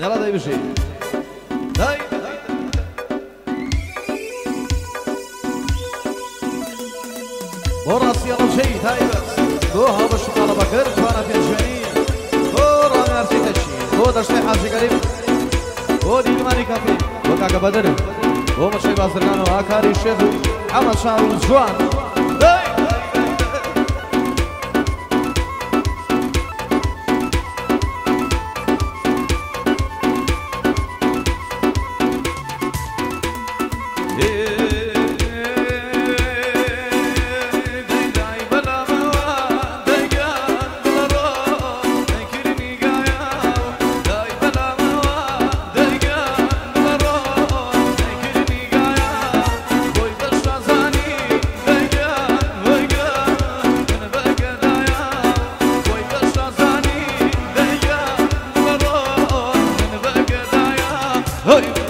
Ela daí o jeito. Daí, daí. براسي على شيء تايبس دوها بشمال بقر فانا في الجميع دورا مرسي تشي دو دشتي حاجي قريب دو دي ماني كافي وكاكا بدر ومشي بازرقان وهاكاري الشيخ محمد شاهر الجوان हरि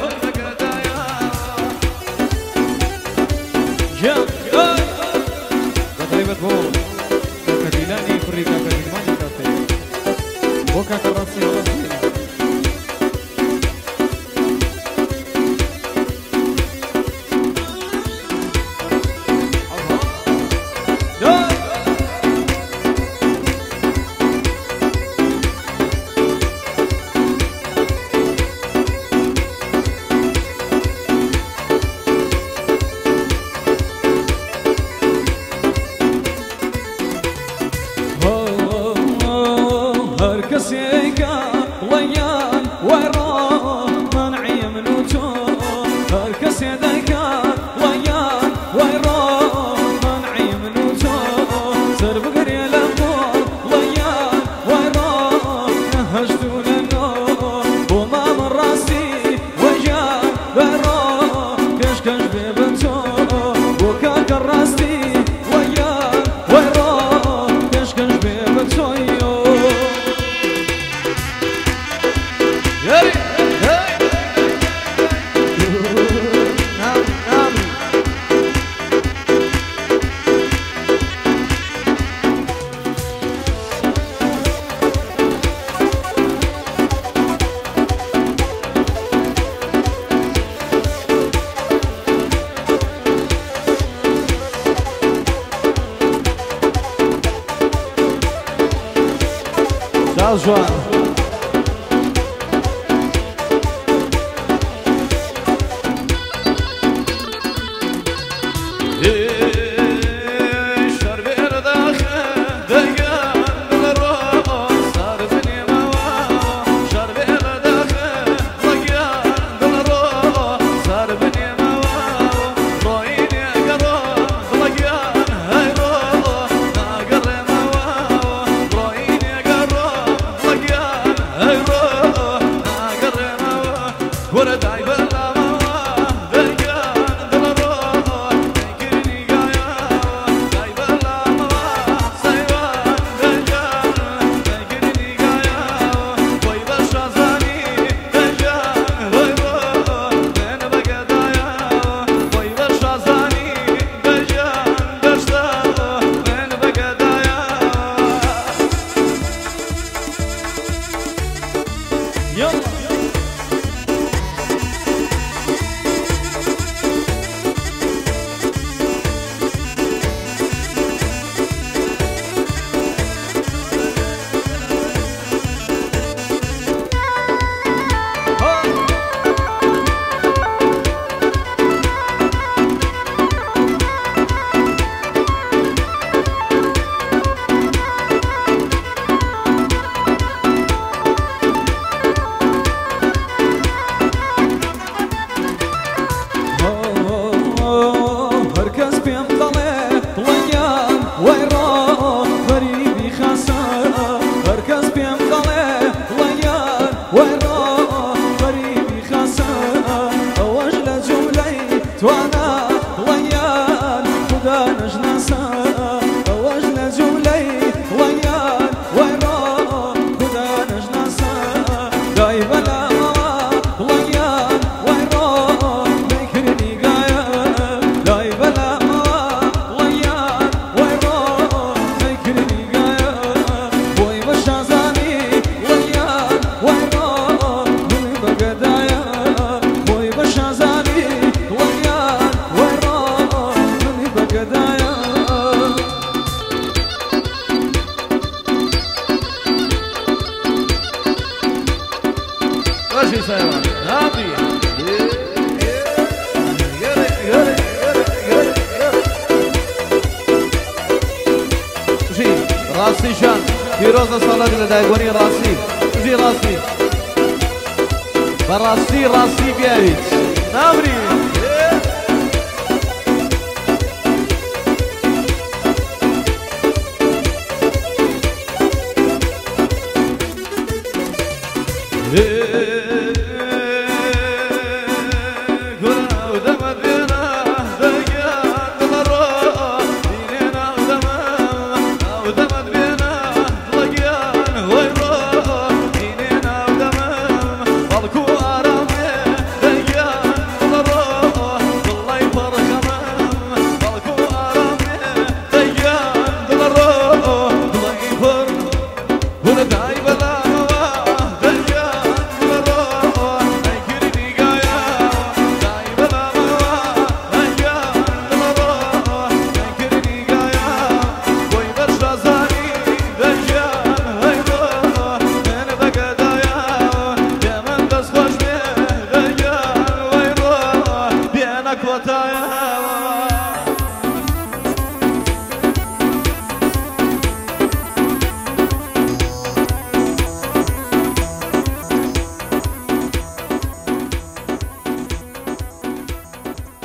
الكسيكا ضيان وراه منعي من وجوه. الكسيكا ضيان وراه منعي من وجوه. سر بقري الأمور ضيان وراه نهج دون وما من راسي وجان براه كشكش ببنزور وكاك الراسي I was wrong. Firoza Salagile da je goni Rasi, ži Rasi. Rasi, Rasi Bjević. Bună dai,